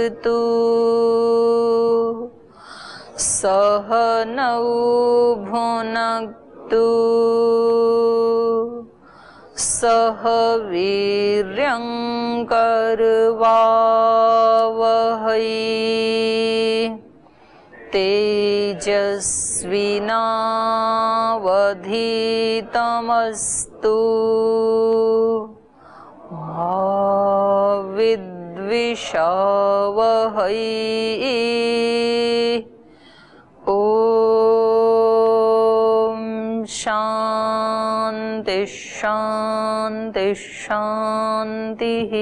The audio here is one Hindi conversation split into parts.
सहनावतु सह नौ भुनक्तु। सह वीर्यङ्कर्वावहै तेजस्विनावधीतमस्तु। विद्विषावहै ॐ शान्ति शान्ति शान्तिः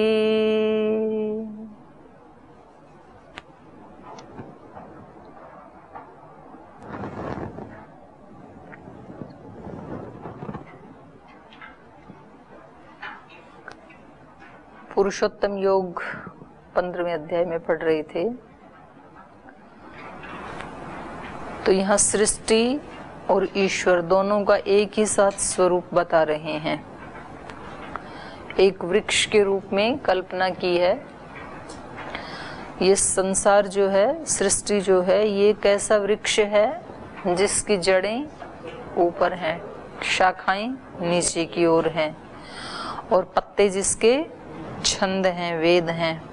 पुरुषोत्तम योग पंद्रहवें अध्याय में पढ़ रहे थे। तो यहाँ सृष्टि और ईश्वर दोनों का एक ही साथ स्वरूप बता रहे हैं। एक वृक्ष के रूप में कल्पना की है। ये संसार जो है, सृष्टि जो है, ये कैसा वृक्ष है जिसकी जड़ें ऊपर हैं, शाखाएँ नीचे की ओर हैं और पत्ते जिसके छंद हैं, वेद हैं।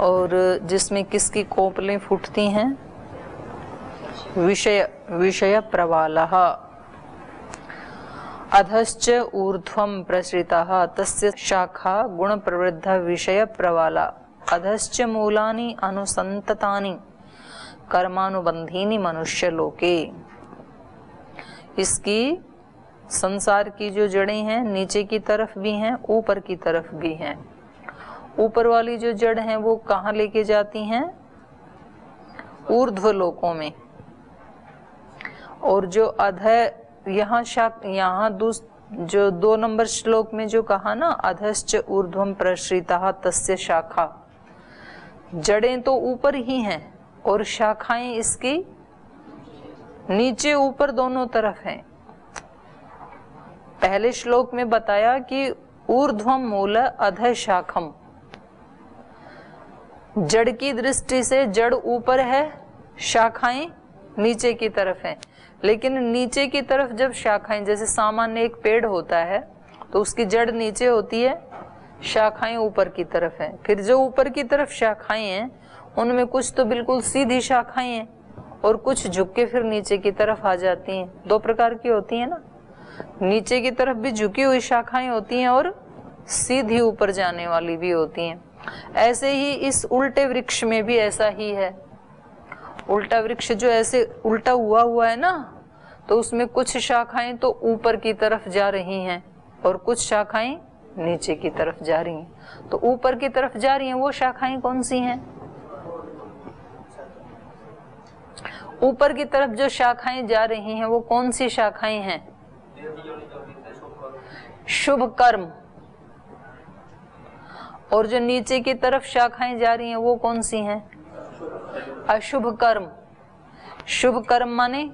और जिसमें किसकी कोपलें फूटती हैं? विषय विषय प्रवाल। अधश्च ऊर्ध्वं प्रसृतः, तस्य शाखा गुण प्रवृद्ध विषय प्रवाला। अधश्च मूलानि अनुसंततानि कर्मानुबंधीनि मनुष्य लोके इसकी संसार की जो जड़ें हैं, नीचे की तरफ़ भी हैं, ऊपर की तरफ़ भी हैं। ऊपर वाली जो जड़ हैं, वो कहाँ लेके जाती हैं? ऊर्ध्व लोकों में। और जो अधय यहाँ शाक, यहाँ जो दो नंबर श्लोक में जो कहा ना, अधश्च ऊर्ध्वम प्रसृता तस्य शाखा। जड़ें तो ऊपर ही हैं और शाखाएँ इसकी नीचे ऊपर दोनों तरफ़ हैं। पहले श्लोक में बताया कि ऊर्ध्वम मूल अध शाखम। जड़ की दृष्टि से जड़ ऊपर है, शाखाएँ नीचे की तरफ़ हैं। लेकिन नीचे की तरफ़ जब शाखाएँ, जैसे सामान्य एक पेड़ होता है तो उसकी जड़ नीचे होती है, शाखाएँ ऊपर की तरफ़ हैं। फिर जो ऊपर की तरफ़ शाखाएँ हैं, उनमें कुछ तो बिल्कुल सीधी शाखाएँ हैं और कुछ झुक के फिर नीचे की तरफ़ आ जाती हैं। दो प्रकार की होती हैं ना। नीचे की तरफ़ भी झुकी हुई शाखाएँ होती हैं और सीधी ऊपर जाने वाली भी होती हैं। ऐसे ही इस उल्टे वृक्ष में भी ऐसा ही है। उल्टा वृक्ष जो ऐसे उल्टा हुआ हुआ है ना तो उसमें कुछ शाखाएँ तो ऊपर की तरफ़ जा रही हैं और कुछ शाखाएँ नीचे की तरफ़ जा रही हैं। तो ऊपर की तरफ़ जा रही हैं, वो शाखाएँ कौन सी हैं? ऊपर की तरफ़ जो शाखाएँ जा रही हैं, वो कौन सी शाखाएँ हैं? शुभ कर्म। और जो नीचे की तरफ़ शाखाएँ जा रही हैं, वो कौन सी हैं? अशुभ कर्म शुभ कर्म माने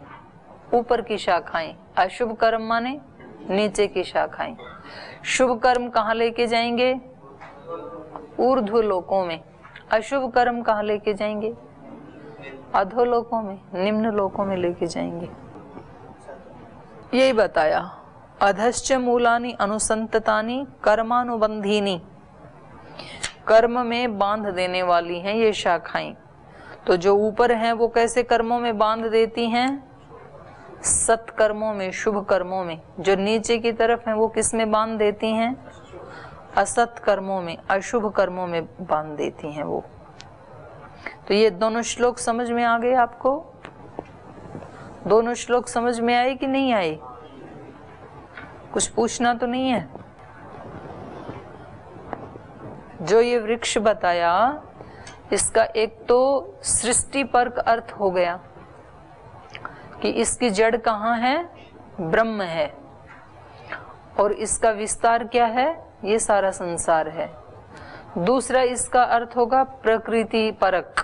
ऊपर की शाखाएँ अशुभ कर्म माने नीचे की शाखाएँ। शुभ कर्म कहाँ लेके जाएँगे? ऊर्ध्व लोकों में। अशुभ कर्म कहाँ लेके जाएँगे? अधोलोकों में निम्न लोकों में लेके जाएँगे। यही बताया, अधश्च मूलानी अनुसंततानी कर्मानुबंधीनी। कर्म में बाँध देने वाली हैं ये शाखाएँ। तो जो ऊपर हैं वो कैसे कर्मों में बाँध देती हैं? सत्कर्मों में शुभ कर्मों में। जो नीचे की तरफ़ है वो किसमें बाँध देती हैं? असत कर्मों में अशुभ कर्मों में बाँध देती हैं वो। तो ये दोनों श्लोक समझ में आ गए आपको? दोनों श्लोक समझ में आए कि नहीं आए? कुछ पूछना तो नहीं है? जो ये वृक्ष बताया, इसका एक तो सृष्टि पर अर्थ हो गया कि इसकी जड़ कहाँ है? ब्रह्म है। और इसका विस्तार क्या है? ये सारा संसार है। दूसरा इसका अर्थ होगा प्रकृति परक।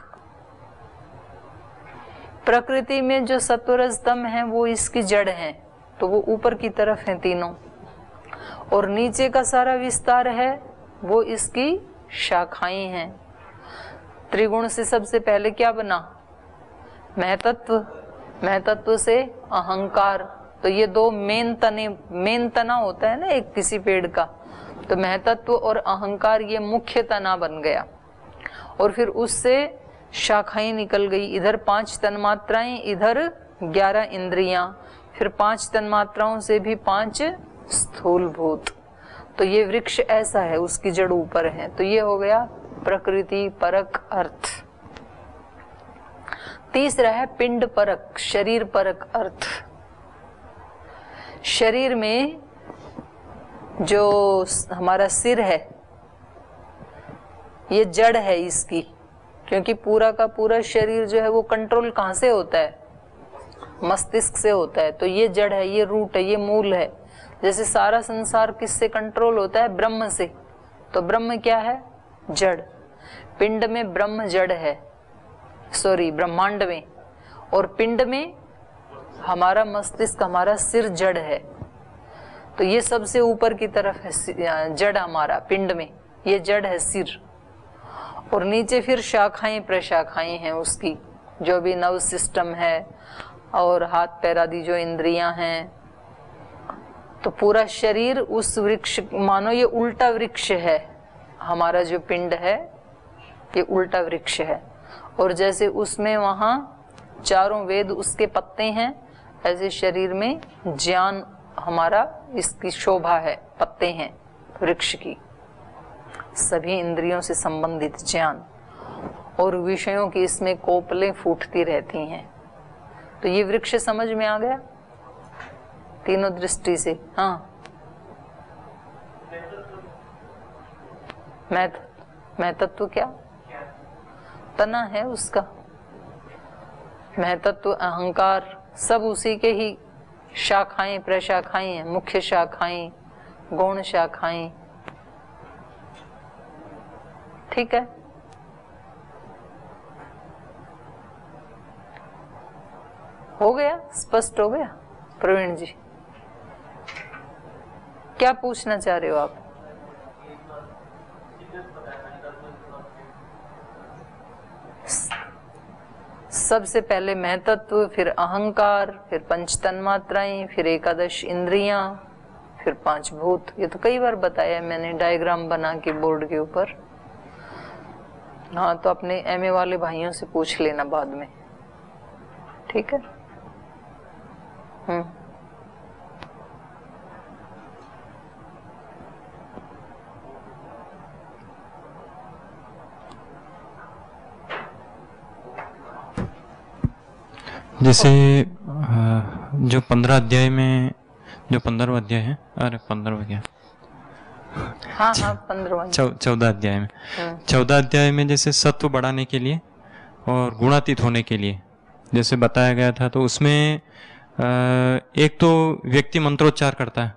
प्रकृति में जो सत्वर स्तंभ है, वो इसकी जड़ है तो वो ऊपर की तरफ़ है तीनों। और नीचे का सारा विस्तार है वो इसकी शाखाएँ हैं। त्रिगुण से सबसे पहले क्या बना? महतत्व। महतत्व से अहंकार। तो ये दो मेन तने, मेन तना होता है ना एक किसी पेड़ का। तो महतत्व और अहंकार ये मुख्य तना बन गया। और फिर उससे शाखाएँ निकल गई। इधर पाँच तन मात्राएँ इधर ग्यारह इंद्रियाँ। फिर पाँच तन मात्राओं से भी पाँच स्थूल भूत तो ये वृक्ष ऐसा है, उसकी जड़ ऊपर है। तो ये हो गया प्रकृति परक अर्थ। तीसरा है पिंड परक, शरीर परक अर्थ। शरीर में जो हमारा सिर है, ये जड़ है इसकी, क्योंकि पूरा का पूरा शरीर जो है वो कंट्रोल कहाँ से होता है? मस्तिष्क से होता है। तो ये जड़ है, ये रूट है, ये मूल है। जैसे सारा संसार किससे कंट्रोल होता है? ब्रह्म से। तो ब्रह्म क्या है? जड़। पिंड में ब्रह्म जड़ है। सॉरी ब्रह्मांड में। और पिंड में हमारा मस्तिष्क, हमारा सिर जड़ है। तो ये सबसे ऊपर की तरफ़ है जड़ हमारा, पिंड में। ये जड़ है सिर। और नीचे फिर शाखाएँ, प्रशाखाएँ हैं उसकी। जो भी नव सिस्टम है, और हाथ पैर आदि जो इंद्रियाँ हैं तो पूरा शरीर उस वृक्ष, मानो ये उल्टा वृक्ष है। हमारा जो पिंड है, ये उल्टा वृक्ष है। और जैसे उसमें वहाँ चारों वेद उसके पत्ते हैं, ऐसे शरीर में ज्ञान हमारा इसकी शोभा है, पत्ते हैं वृक्ष की। सभी इंद्रियों से संबंधित ज्ञान। और विषयों की इसमें कोपलें फूटती रहती हैं। तो ये वृक्ष समझ में आ गया? तीनों दृष्टि से हाँ। मैं मैं तत्व क्या? तना है उसका। महतत्व अहंकार, सब उसी के ही शाखाएँ, प्रशाखाएँ हैं, मुख्य शाखाएँ, गौण शाखाएँ। ठीक है? हो गया? स्पष्ट हो गया? प्रवीण जी। क्या पूछना चाह रहे हो आप? सबसे पहले महतत्व, फिर अहंकार, फिर पंच तन्मात्राएँ फिर एकादश इंद्रियाँ, फिर पाँच भूत। ये तो कई बार बताया मैंने डायग्राम बना के बोर्ड के ऊपर। हाँ तो अपने एमए वाले भाइयों से पूछ लेना बाद में। ठीक है? हम्म। जैसे जो पंद्रह अध्याय में जो पंद्रह अध्याय है अरे पंद्रहवा क्या हाँ हाँ पंद्रह चौदह अध्याय में। हम्म। चौदह अध्याय में जैसे सत्व बढ़ाने के लिए और गुणातीत होने के लिए जैसे बताया गया था तो उसमें एक तो व्यक्ति मंत्रोच्चार करता है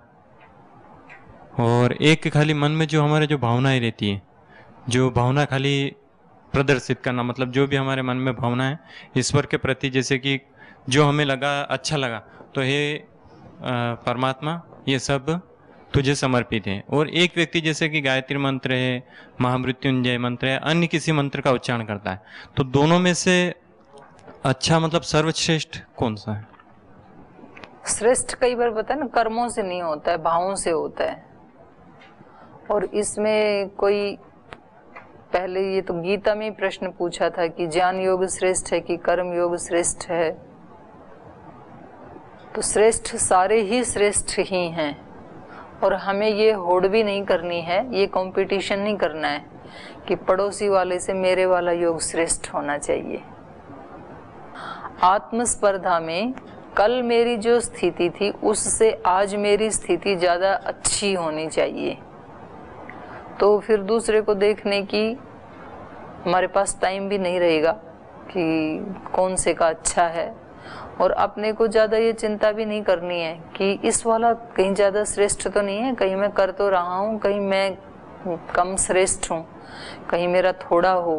और एक खाली मन में जो हमारे जो भावनाएँ रहती है जो भावना खाली प्रदर्शित करना मतलब जो भी हमारे मन में भावना है ईश्वर के प्रति जैसे कि जो हमें लगा अच्छा लगा। तो हे परमात्मा, ये सब तुझे समर्पित है। और एक व्यक्ति जैसे कि गायत्री मंत्र है, महामृत्युंजय मंत्र है, अन्य किसी मंत्र का उच्चारण करता है। तो दोनों में से अच्छा मतलब सर्वश्रेष्ठ कौन सा है? श्रेष्ठ कई बार है ना, कर्मों से नहीं होता है, भावों से होता है। और इसमें कोई, पहले ये तो गीता में प्रश्न पूछा था कि ज्ञान योग श्रेष्ठ है कि कर्म योग श्रेष्ठ है। तो श्रेष्ठ सारे ही श्रेष्ठ ही हैं। और हमें ये होड़ भी नहीं करनी है, ये कंपटीशन नहीं करना है कि पड़ोसी वाले से मेरे वाला योग श्रेष्ठ होना चाहिए। आत्मस्पर्धा में कल मेरी जो स्थिति थी, उससे आज मेरी स्थिति ज़्यादा अच्छी होनी चाहिए। तो फिर दूसरे को देखने की हमारे पास टाइम भी नहीं रहेगा कि कौन से का अच्छा है। और अपने को ज़्यादा ये चिंता भी नहीं करनी है कि इस वाला कहीं ज़्यादा श्रेष्ठ तो नहीं है, कहीं मैं कर तो रहा हूँ, कहीं मैं कम श्रेष्ठ हूँ, कहीं मेरा थोड़ा हो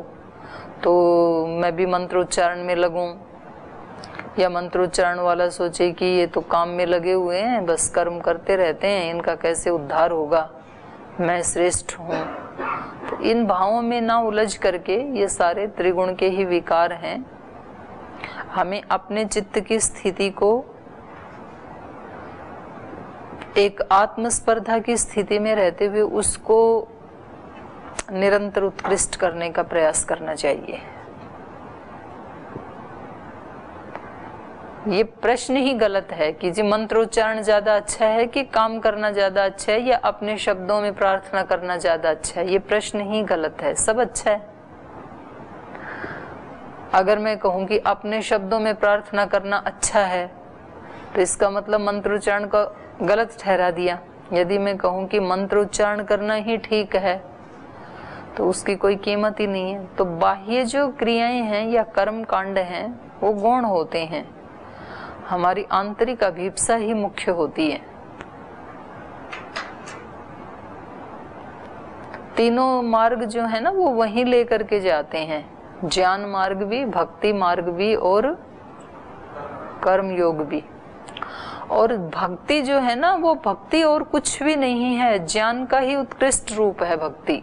तो मैं भी मंत्रोच्चारण में लगूं। या मंत्रोच्चारण वाला सोचे कि ये तो काम में लगे हुए हैं, बस कर्म करते रहते हैं, इनका कैसे उद्धार होगा? मैं श्रेष्ठ हूँ। तो इन भावों में ना उलझ करके ये सारे त्रिगुण के ही विकार हैं। हमें अपने चित्त की स्थिति को, एक आत्मस्पर्धा की स्थिति में रहते हुए उसको निरंतर उत्कृष्ट करने का प्रयास करना चाहिए। ये प्रश्न ही गलत है कि जी मंत्रोच्चारण ज़्यादा अच्छा है कि काम करना ज़्यादा अच्छा है या अपने शब्दों में प्रार्थना करना ज़्यादा अच्छा है? ये प्रश्न ही गलत है। सब अच्छा है। अगर मैं कहूँ कि अपने शब्दों में प्रार्थना करना अच्छा है तो इसका मतलब मंत्रोच्चारण का गलत ठहरा दिया। यदि मैं कहूँ कि मंत्रोच्चारण करना ही ठीक है तो उसकी कोई कीमत ही नहीं है। तो बाह्य जो क्रियाएँ हैं या कर्म कांड हैं, वो गौण होते हैं। हमारी आंतरिक अभिप्सा ही मुख्य होती है। तीनों मार्ग जो है ना, वो वहीं लेकर के जाते हैं। ज्ञान मार्ग भी, भक्ति मार्ग भी और कर्म योग भी। और भक्ति जो है ना, वो भक्ति और कुछ भी नहीं है। ज्ञान का ही उत्कृष्ट रूप है भक्ति।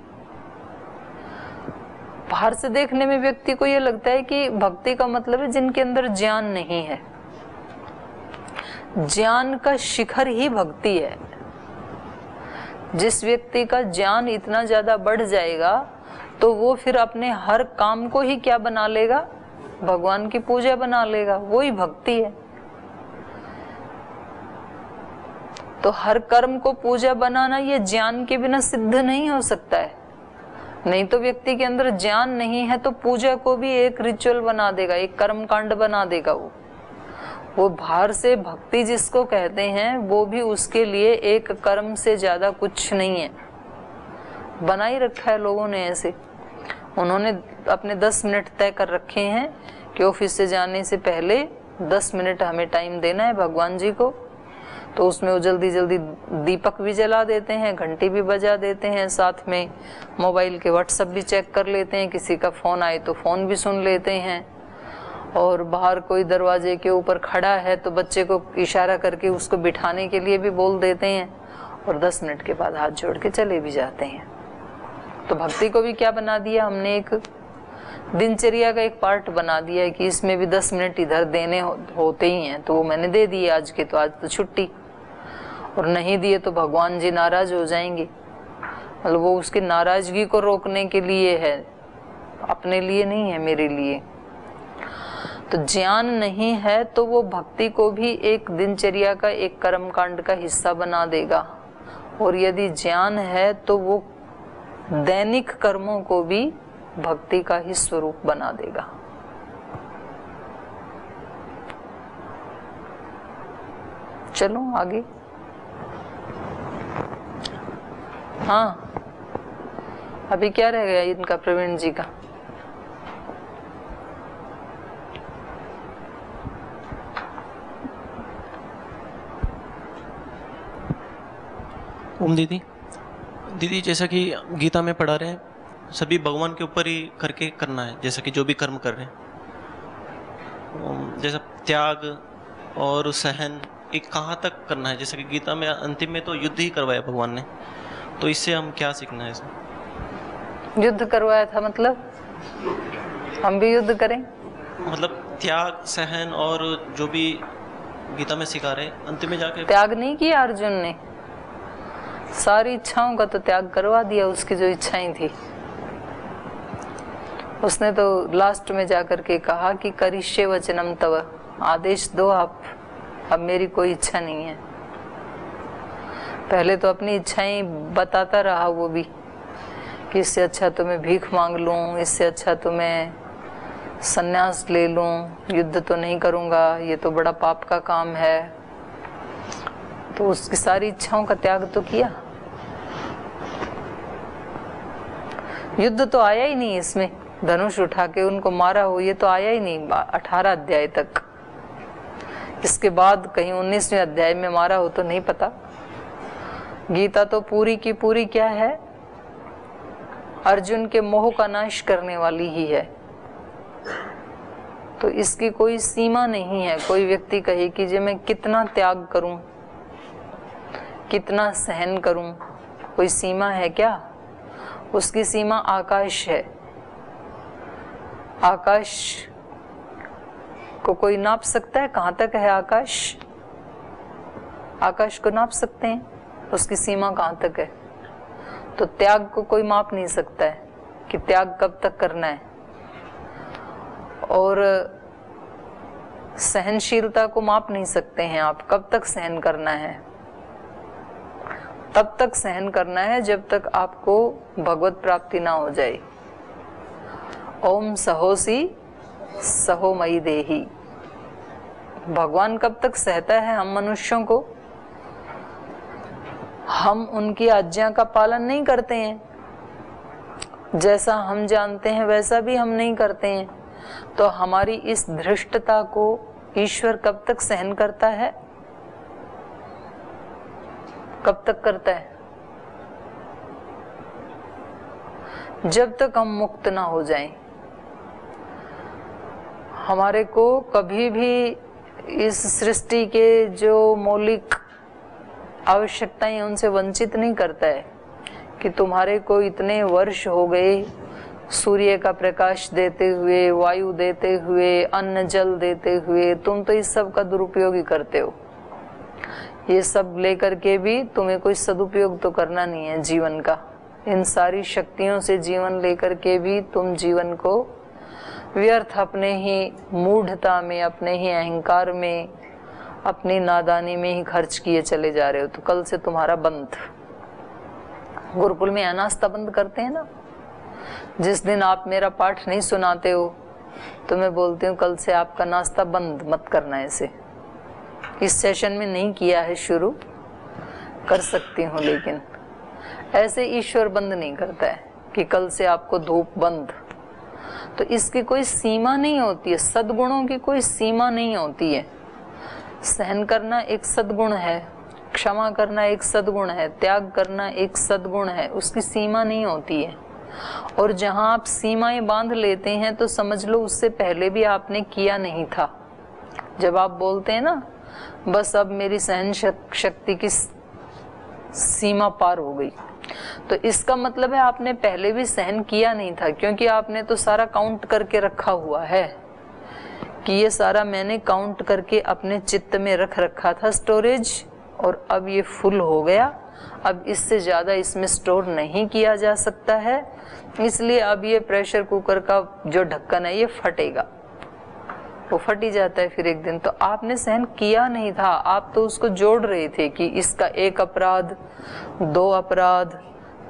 बाहर से देखने में व्यक्ति को ये लगता है कि भक्ति का मतलब है जिनके अंदर ज्ञान नहीं है। ज्ञान का शिखर ही भक्ति है। जिस व्यक्ति का ज्ञान इतना ज़्यादा बढ़ जाएगा तो वो फिर अपने हर काम को ही क्या बना लेगा? भगवान की पूजा बना लेगा। वो ही भक्ति है। तो हर कर्म को पूजा बनाना ये ज्ञान के बिना सिद्ध नहीं हो सकता है। नहीं तो व्यक्ति के अंदर ज्ञान नहीं है तो पूजा को भी एक रिचुअल बना देगा, एक कर्म कांड बना देगा वो। वो बाहर से भक्ति जिसको कहते हैं, वो भी उसके लिए एक कर्म से ज़्यादा कुछ नहीं है। बना ही रखा है लोगों ने ऐसे। उन्होंने अपने दस मिनट तय कर रखे हैं कि ऑफ़िस से जाने से पहले दस मिनट हमें टाइम देना है भगवान जी को। तो उसमें वो जल्दी जल्दी दीपक भी जला देते हैं, घंटी भी बजा देते हैं, साथ में मोबाइल के व्हाट्सअप भी चेक कर लेते हैं, किसी का फ़ोन आए तो फ़ोन भी सुन लेते हैं। और बाहर कोई दरवाजे के ऊपर खड़ा है तो बच्चे को इशारा करके उसको बिठाने के लिए भी बोल देते हैं और दस मिनट के बाद हाथ जोड़ के चले भी जाते हैं। तो भक्ति को भी क्या बना दिया? हमने एक दिनचर्या का एक पार्ट बना दिया है कि इसमें भी दस मिनट इधर देने हो, होते ही हैं। तो वो मैंने दे दिए आज के तो आज तो छुट्टी। और नहीं दिए तो भगवान जी नाराज़ हो जाएँगे। मतलब वो उसकी नाराज़गी को रोकने के लिए है। अपने लिए नहीं है मेरे लिए। तो ज्ञान नहीं है तो वो भक्ति को भी एक दिनचर्या का एक कर्म कांड का हिस्सा बना देगा। और यदि ज्ञान है तो वो दैनिक कर्मों को भी भक्ति का ही स्वरूप बना देगा। चलो आगे। हाँ। अभी क्या रह गया इनका, प्रवीण जी का? ओम दीदी। दीदी जैसा कि गीता में पढ़ा रहे हैं सभी भगवान के ऊपर ही करके करना है जैसा कि जो भी कर्म कर रहे हैं। जैसा त्याग और सहन एक कहाँ तक करना है? जैसा कि गीता में अंतिम में तो युद्ध ही करवाया भगवान ने। तो इससे हम क्या सीखना है इसमें? युद्ध करवाया था मतलब? हम भी युद्ध करें? मतलब त्याग सहन और जो भी गीता में सिखा रहे अंतिम में जाके त्याग नहीं किया अर्जुन ने। सारी इच्छाओं का तो त्याग करवा दिया उसकी जो इच्छाएँ थी। उसने तो लास्ट में जाकर के कहा कि करिष्य वचनम तव। आदेश दो आप। अब मेरी कोई इच्छा नहीं है। पहले तो अपनी इच्छाएँ बताता रहा वो भी कि इससे अच्छा तो मैं भीख मांग लूँ, इससे अच्छा तो मैं संन्यास ले लूँ। युद्ध तो नहीं करूँगा, ये तो बड़ा पाप का काम है। तो उसकी सारी इच्छाओं का त्याग तो किया। युद्ध तो आया ही नहीं इसमें। धनुष उठा के उनको मारा हो ये तो आया ही नहीं अठारह अध्याय तक। इसके बाद कहीं उन्नीसवें अध्याय में मारा हो तो नहीं पता। गीता तो पूरी की पूरी क्या है? अर्जुन के मोह का नाश करने वाली ही है। तो इसकी कोई सीमा नहीं है। कोई व्यक्ति कहे कि जे मैं कितना त्याग करूँ? कितना सहन करूँ? कोई सीमा है क्या? उसकी सीमा आकाश है। आकाश को कोई नाप सकता है? कहाँ तक है आकाश? आकाश को नाप सकते हैं? उसकी सीमा कहाँ तक है? तो त्याग को कोई माप नहीं सकता है कि त्याग कब तक करना है। और सहनशीलता को माप नहीं सकते हैं आप। कब तक सहन करना है? तब तक सहन करना है जब तक आपको भगवत प्राप्ति ना हो जाए। ओम सहोसी सहोमयी देही। भगवान कब तक सहता है हम मनुष्यों को? हम उनकी आज्ञा का पालन नहीं करते हैं। जैसा हम जानते हैं, वैसा भी हम नहीं करते हैं। तो हमारी इस धृष्टता को ईश्वर कब तक सहन करता है? कब तक करता है? जब तक हम मुक्त ना हो जाएँ, हमारे को कभी भी इस सृष्टि के जो मौलिक आवश्यकताएँ उनसे वंचित नहीं करता है कि तुम्हारे को इतने वर्ष हो गए, सूर्य का प्रकाश देते हुए, वायु देते हुए, अन्न जल देते हुए, तुम तो इस सब का दुरुपयोग ही करते हो। ये सब लेकर के भी तुम्हें कोई सदुपयोग तो करना नहीं है जीवन का। इन सारी शक्तियों से जीवन लेकर के भी तुम जीवन को व्यर्थ अपने ही मूढ़ता में, अपने ही अहंकार में, अपनी नादानी में ही खर्च किए चले जा रहे हो। तो कल से तुम्हारा बंद। गुरुकुल में अनास्ता बंद करते हैं ना? जिस दिन आप मेरा पाठ नहीं सुनाते हो तो मैं बोलती हूँ, कल से आपका नाश्ता बंद मत करना ऐसे इस सेशन में नहीं किया है शुरू। कर सकती हूँ, लेकिन ऐसे ईश्वर बंद नहीं करता है कि कल से आपको धूप बंद। तो इसकी कोई सीमा नहीं होती है। सदगुणों की कोई सीमा नहीं होती है। सहन करना एक सदगुण है, क्षमा करना एक सदगुण है, त्याग करना एक सदगुण है, उसकी सीमा नहीं होती है। और जहाँ आप सीमाएँ बाँध लेते हैं तो समझ लो उससे पहले भी आपने किया नहीं था। जब आप बोलते हैं ना बस अब मेरी सहन शक्ति की सीमा पार हो गई। तो इसका मतलब है आपने पहले भी सहन किया नहीं था, क्योंकि आपने तो सारा काउंट करके रखा हुआ है कि ये सारा मैंने काउंट करके अपने चित्त में रख रखा था स्टोरेज और अब ये फुल हो गया। अब इससे ज़्यादा इसमें स्टोर नहीं किया जा सकता है, इसलिए अब ये प्रेशर कुकर का जो ढक्कन है, ये फटेगा। वो फट ही जाता है फिर एक दिन। तो आपने सहन किया नहीं था। आप तो उसको जोड़ रहे थे कि इसका एक अपराध, दो अपराध,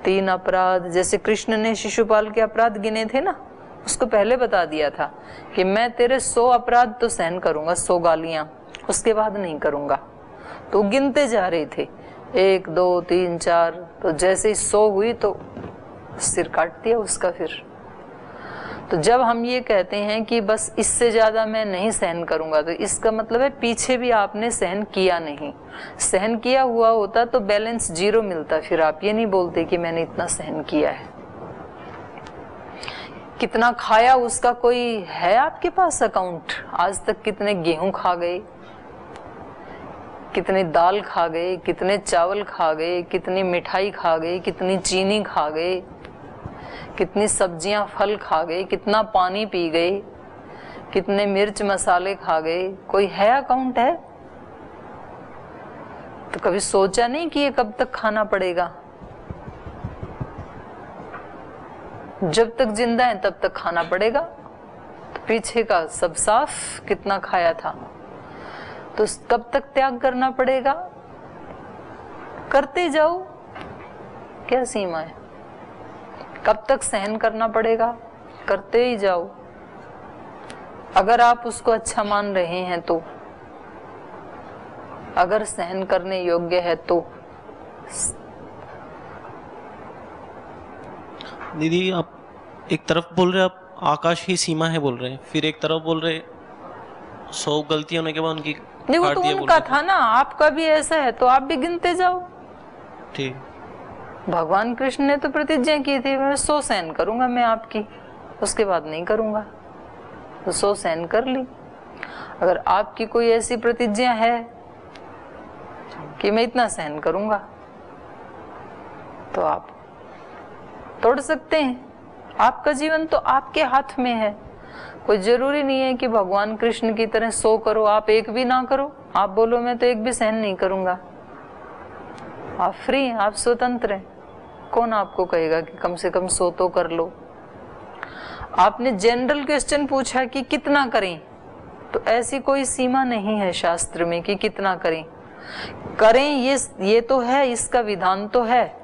तीन अपराध। जैसे कृष्ण ने शिशुपाल के अपराध गिने थे ना, उसको पहले बता दिया था कि मैं तेरे सौ अपराध तो सहन करूँगा, सौ गालियाँ। उसके बाद नहीं करूँगा। तो गिनते जा रहे थे। एक, दो, तीन, चार तो जैसे ही सौ हुई तो सिर काट दिया उसका फिर। तो जब हम ये कहते हैं कि बस इससे ज़्यादा मैं नहीं सहन करूँगा तो इसका मतलब है पीछे भी आपने सहन किया नहीं। सहन किया हुआ होता तो बैलेंस ज़ीरो मिलता फिर आप ये नहीं बोलते कि मैंने इतना सहन किया है। कितना खाया उसका कोई है आपके पास अकाउंट? आज तक कितने गेहूँ खा गए, कितने दाल खा गए, कितने चावल खा गए, कितनी मिठाई खा गए, कितनी चीनी खा गए कितनी सब्ज़ियाँ फल खा गए कितना पानी पी गए कितने मिर्च मसाले खा गए कोई है अकाउंट है? तो कभी सोचा नहीं कि ये कब तक खाना पड़ेगा? जब तक ज़िंदा है, तब तक खाना पड़ेगा। तो पीछे का सब साफ़, कितना खाया था। तो कब तक त्याग करना पड़ेगा? करते जाओ। क्या सीमा है? कब तक सहन करना पड़ेगा? करते ही जाओ। अगर आप उसको अच्छा मान रहे हैं तो। अगर सहन करने योग्य है तो। दीदी आप एक तरफ़ बोल रहे आप आकाश ही सीमा है बोल रहे हैं फिर एक तरफ़ बोल रहे सौ गलती होने के बाद उनकी देखो तो उनका था ना आपका भी ऐसा है तो आप भी गिनते जाओ। ठीक। भगवान कृष्ण ने तो प्रतिज्ञा की थी, मैं सौ सहन करूँगा मैं आपकी। उसके बाद नहीं करूँगा। तो सौ सहन कर ली। अगर आपकी कोई ऐसी प्रतिज्ञा है कि मैं इतना सहन करूँगा तो आप तोड़ सकते हैं। आपका जीवन तो आपके हाथ में है। कोई ज़रूरी नहीं है कि भगवान कृष्ण की तरह सो करो, आप एक भी ना करो। आप बोलो, मैं तो एक भी सहन नहीं करूँगा। आप फ्री हैं, आप स्वतंत्र हैं। कौन आपको कहेगा कि कम से कम सो तो कर लो? आपने जनरल क्वेश्चन पूछा कि कितना करें? तो ऐसी कोई सीमा नहीं है शास्त्र में कि कितना करें। करें ये ये तो है, इसका विधान तो है।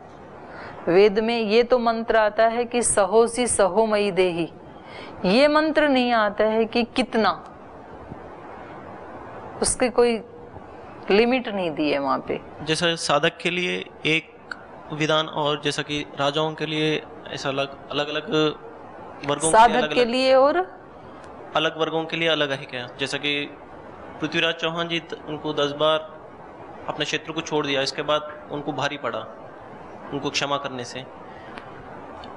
वेद में ये तो मंत्र आता है कि सहोसी सहोमयी देही। ये मंत्र नहीं आता है कि कितना। उसके कोई लिमिट नहीं दी है वहाँ पे। जैसा साधक के लिए एक विधान और जैसा कि राजाओं के लिए ऐसा अलग अलग अलग वर्गों के साधक अलग के अलग लिए और? अलग वर्गों के लिए अलग है क्या? जैसा कि पृथ्वीराज चौहान जी उनको दस बार अपने क्षेत्र को छोड़ दिया इसके बाद उनको भारी पड़ा उनको क्षमा करने से।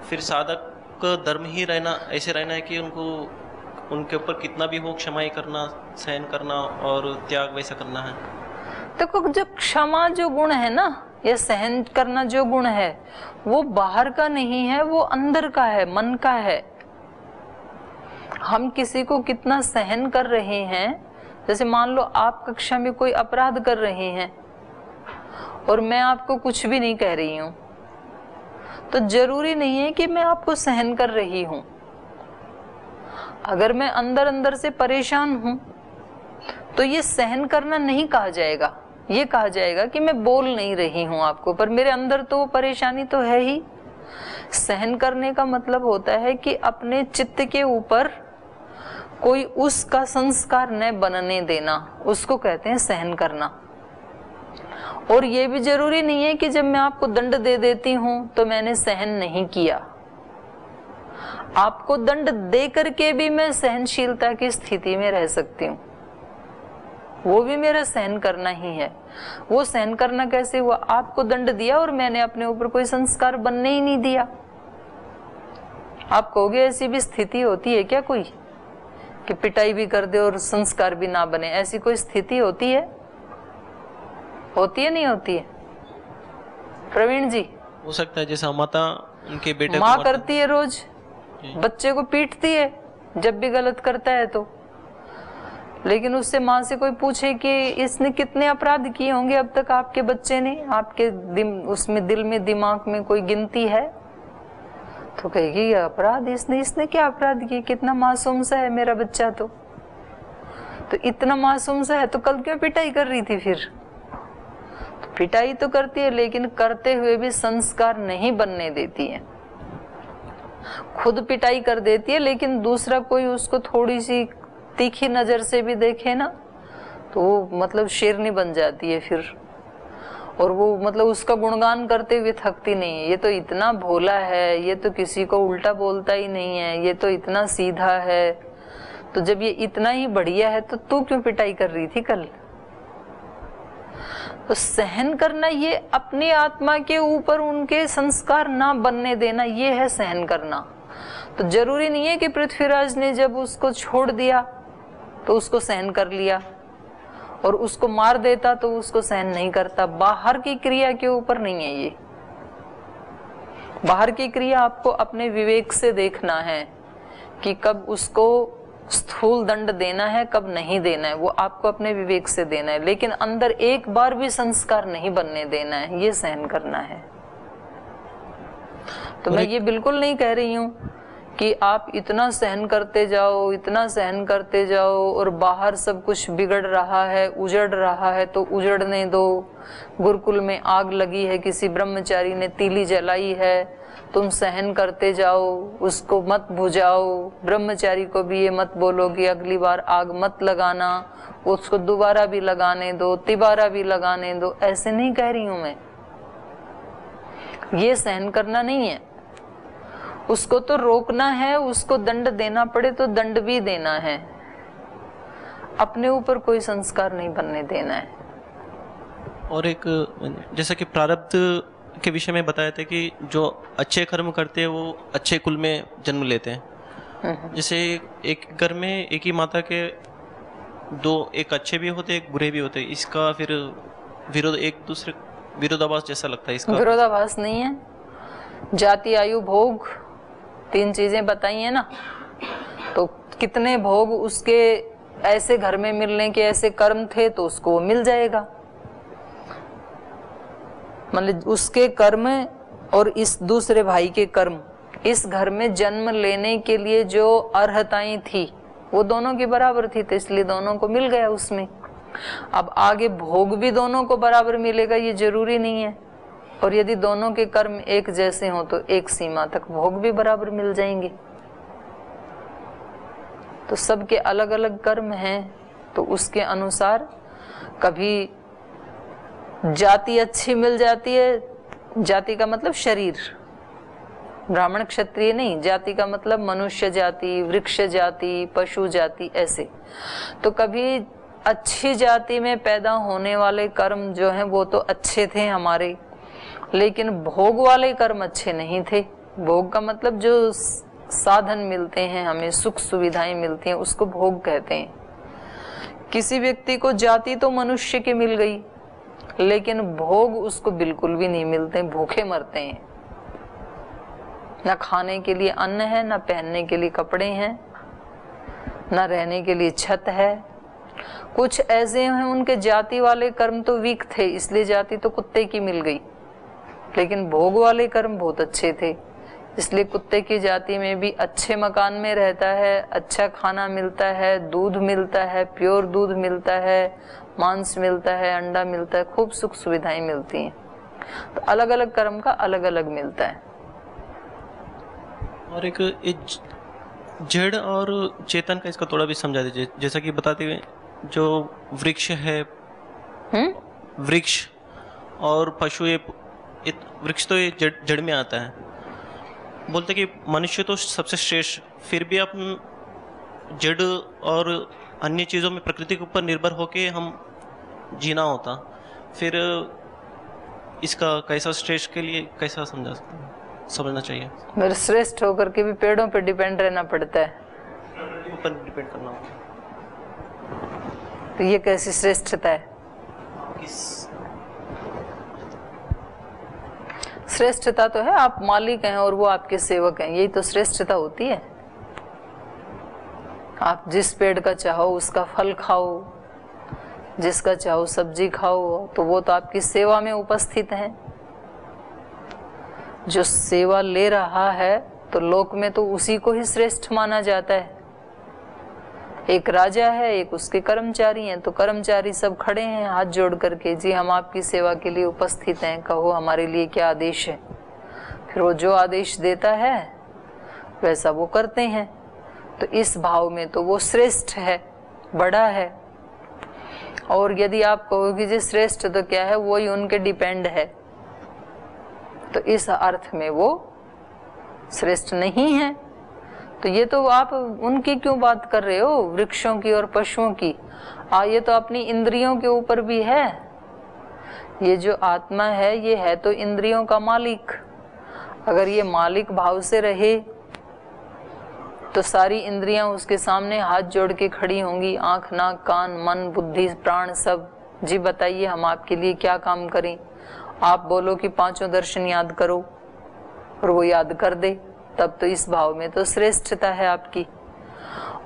फिर साधक का धर्म ही रहना ऐसे रहना है कि उनको उनके ऊपर कितना भी हो क्षमा करना सहन करना और त्याग वैसा करना है। देखो जो क्षमा जो गुण है ना, या सहन करना जो गुण है, वो बाहर का नहीं है, वो अंदर का है, मन का है। हम किसी को कितना सहन कर रहे हैं, जैसे मान लो आप कक्षा में कोई अपराध कर रहे हैं, और मैं आपको कुछ भी नहीं कह रही हूँ तो ज़रूरी नहीं है कि मैं आपको सहन कर रही हूँ। अगर मैं अंदर अंदर से परेशान हूँ तो ये सहन करना नहीं कहा जाएगा। ये कहा जाएगा कि मैं बोल नहीं रही हूँ आपको, पर मेरे अंदर तो परेशानी तो है ही। सहन करने का मतलब होता है कि अपने चित्त के ऊपर कोई उसका संस्कार न बनने देना, उसको कहते हैं सहन करना। और ये भी ज़रूरी नहीं है कि जब मैं आपको दंड दे देती हूँ तो मैंने सहन नहीं किया। आपको दंड दे करके भी मैं सहनशीलता की स्थिति में रह सकती हूँ। वो भी मेरा सहन करना ही है। वो सहन करना कैसे हुआ? आपको दंड दिया और मैंने अपने ऊपर कोई संस्कार बनने ही नहीं दिया। आप कहोगे ऐसी भी स्थिति होती है क्या कोई? कि पिटाई भी कर दे और संस्कार भी ना बने। ऐसी कोई स्थिति होती है? होती है नहीं होती है? प्रवीण जी। हो सकता है जैसा माता उनके बेटे माँ करती है रोज। बच्चे को पीटती है। जब भी गलत करता है तो। लेकिन उससे माँ से कोई पूछे कि इसने कितने अपराध किए होंगे अब तक आपके बच्चे ने? आपके दिम, उसमें दिल में दिमाग में कोई गिनती है? तो कहेगी ये अपराध? इसने इसने क्या अपराध किए? कितना मासूम सा है मेरा बच्चा तो। तो इतना मासूम सा है तो कल क्यों पिटाई कर रही थी फिर? तो पिटाई तो करती है लेकिन करते हुए भी संस्कार नहीं बनने देती है। खुद पिटाई कर देती है लेकिन दूसरा कोई उसको थोड़ी सी तीखी नज़र से भी देखे ना तो वो मतलब शेरनी बन जाती है फिर। और वो मतलब उसका गुणगान करते हुए थकती नहीं है। ये तो इतना भोला है, ये तो किसी को उल्टा बोलता ही नहीं है, ये तो इतना सीधा है। तो जब ये इतना ही बढ़िया है तो तू क्यों पिटाई कर रही थी कल? तो सहन करना ये अपनी आत्मा के ऊपर उनके संस्कार ना बनने देना, ये है सहन करना। तो ज़रूरी नहीं है कि पृथ्वीराज ने जब उसको छोड़ दिया तो उसको सहन कर लिया। और उसको मार देता तो उसको सहन नहीं करता। बाहर की क्रिया के ऊपर नहीं है ये। बाहर की क्रिया आपको अपने विवेक से देखना है कि कब उसको स्थूल दंड देना है कब नहीं देना है। वो आपको अपने विवेक से देना है। लेकिन अंदर एक बार भी संस्कार नहीं बनने देना है ये सहन करना है। तो मैं ये बिल्कुल नहीं कह रही हूँ कि आप इतना सहन करते जाओ, इतना सहन करते जाओ और बाहर सब कुछ बिगड़ रहा है, उजड़ रहा है तो उजड़ने दो। गुरुकुल में आग लगी है, किसी ब्रह्मचारी ने तीली जलाई है। तुम सहन करते जाओ, उसको मत बुझाओ। ब्रह्मचारी को भी ये मत बोलो कि अगली बार आग मत लगाना, उसको दोबारा भी लगाने दो, तिबारा भी लगाने दो। ऐसे नहीं कह रही हूँ मैं। ये सहन करना नहीं है। उसको तो रोकना है उसको दंड देना पड़े तो दंड भी देना है। अपने ऊपर कोई संस्कार नहीं बनने देना है। और एक जैसा कि प्रारब्ध के विषय में बताया था कि जो अच्छे कर्म करते हैं वो अच्छे कुल में जन्म लेते हैं। जैसे एक घर में एक ही माता के दो एक अच्छे भी होते एक बुरे भी होते इसका फिर विरोध एक दूसरे विरोधाभास जैसा लगता है इसका? विरोधाभास नहीं है। जाति आयु भोग तीन चीज़ें बताई है ना तो कितने भोग उसके ऐसे घर में मिलने के ऐसे कर्म थे तो उसको मिल जाएगा। मतलब उसके कर्म और इस दूसरे भाई के कर्म, इस घर में जन्म लेने के लिए जो अर्हताएँ थी, वो दोनों की बराबर थी तो इसलिए दोनों को मिल गया उसमें। अब आगे भोग भी दोनों को बराबर मिलेगा, ये ज़रूरी नहीं है। और यदि दोनों के कर्म एक जैसे हों तो एक सीमा तक भोग भी बराबर मिल जाएँगे। तो सबके अलग अलग कर्म हैं तो उसके अनुसार कभी जाति अच्छी मिल जाती है, जाति का मतलब शरीर। ब्राह्मण क्षत्रिय नहीं, जाति का मतलब मनुष्य जाति, वृक्ष जाति, पशु जाति ऐसे। तो कभी अच्छी जाति में पैदा होने वाले कर्म जो हैं, वो तो अच्छे थे हमारे। लेकिन भोग वाले कर्म अच्छे नहीं थे। भोग का मतलब जो साधन मिलते हैं, हमें सुख सुविधाएँ मिलती हैं, उसको भोग कहते हैं। किसी व्यक्ति को जाति तो मनुष्य की मिल गई, लेकिन भोग उसको बिल्कुल भी नहीं मिलते, भूखे मरते हैं। ना खाने के लिए अन्न है, ना पहनने के लिए कपड़े हैं, न रहने के लिए छत है। कुछ ऐसे हैं, उनके जाति वाले कर्म तो वीक थे, इसलिए जाति तो कुत्ते की मिल गई। लेकिन भोग वाले कर्म बहुत अच्छे थे। इसलिए कुत्ते की जाति में भी अच्छे मकान में रहता है अच्छा खाना मिलता है दूध मिलता है प्योर दूध मिलता है मांस मिलता है अंडा मिलता है खूब सुख सुविधाएँ मिलती हैं। तो अलग अलग कर्म का अलग अलग मिलता है। और एक जड़ और चेतन का इसका थोड़ा भी समझा दीजिए। जैसा कि बताते हुए जो वृक्ष है? वृक्ष और पशु ये वृक्ष तो ये जड़ जड़ में आता है। बोलते कि मनुष्य तो सबसे श्रेष्ठ फिर भी अपन जड़ और अन्य चीज़ों में प्रकृति के ऊपर निर्भर होके हम जीना होता। फिर इसका कैसा श्रेष्ठ के लिए कैसा समझा समझना चाहिए। मेरे श्रेष्ठ होकर के भी पेड़ों पे डिपेंड रहना पड़ता है। ऊपर डिपेंड करना होता तो ये कैसी श्रेष्ठता है? श्रेष्ठता तो है, आप मालिक हैं और वो आपके सेवक हैं, यही तो श्रेष्ठता होती है। आप जिस पेड़ का चाहो, उसका फल खाओ, जिसका चाहो सब्ज़ी खाओ तो वो तो आपकी सेवा में उपस्थित है। जो सेवा ले रहा है तो लोक में तो उसी को ही श्रेष्ठ माना जाता है। एक राजा है, एक उसके कर्मचारी हैं तो कर्मचारी सब खड़े हैं, हाथ जोड़ करके, जी, हम आपकी सेवा के लिए उपस्थित हैं, कहो, हमारे लिए क्या आदेश है? फिर वो जो आदेश देता है, वैसा वो करते हैं। तो इस भाव में तो वो श्रेष्ठ है, बड़ा है। और यदि आप कहोगे, जी, श्रेष्ठ तो क्या है? वो ही उनके डिपेंड है। तो इस अर्थ में वो श्रेष्ठ नहीं है। तो ये तो आप उनकी क्यों बात कर रहे हो? वृक्षों की और पशुओं की। आ, ये तो अपनी इंद्रियों के ऊपर भी है। ये जो आत्मा है, ये है तो इंद्रियों का मालिक। अगर ये मालिक भाव से रहे तो सारी इंद्रियाँ उसके सामने हाथ जोड़ के खड़ी होंगी। आँख, नाक, कान, मन, बुद्धि, प्राण सब। जी बताइए, हम आपके लिए क्या काम करें? आप बोलो कि पाँचों दर्शन याद करो और वो याद कर दे। तब तो इस भाव में तो श्रेष्ठता है आपकी।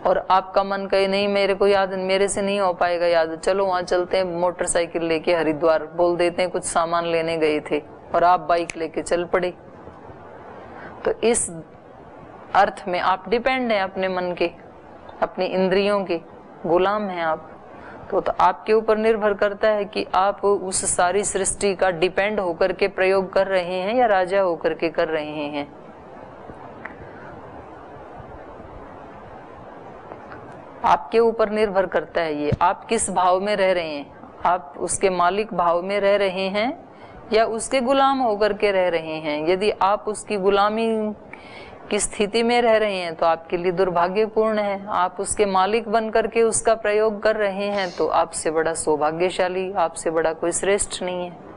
और आपका मन कहे नहीं मेरे को याद मेरे से नहीं हो पाएगा याद। चलो वहाँ चलते हैं मोटरसाइकिल लेके हरिद्वार। बोल देते हैं कुछ सामान लेने गए थे और आप बाइक लेके चल पड़े। तो इस अर्थ में आप डिपेंड हैं अपने मन के अपनी इंद्रियों के। गुलाम हैं आप। तो, तो आपके ऊपर निर्भर करता है कि आप उस सारी सृष्टि का डिपेंड होकर के प्रयोग कर रहे हैं या राजा होकर के कर रहे हैं। आपके ऊपर निर्भर करता है ये। आप किस भाव में रह रहे हैं? आप उसके मालिक भाव में रह रहे हैं या उसके गुलाम होकर के रह रहे हैं? यदि आप उसकी गुलामी की स्थिति में रह रहे हैं तो आपके लिए दुर्भाग्यपूर्ण है। आप उसके मालिक बन करके उसका प्रयोग कर रहे हैं तो आपसे बड़ा सौभाग्यशाली, आपसे बड़ा कोई श्रेष्ठ नहीं है।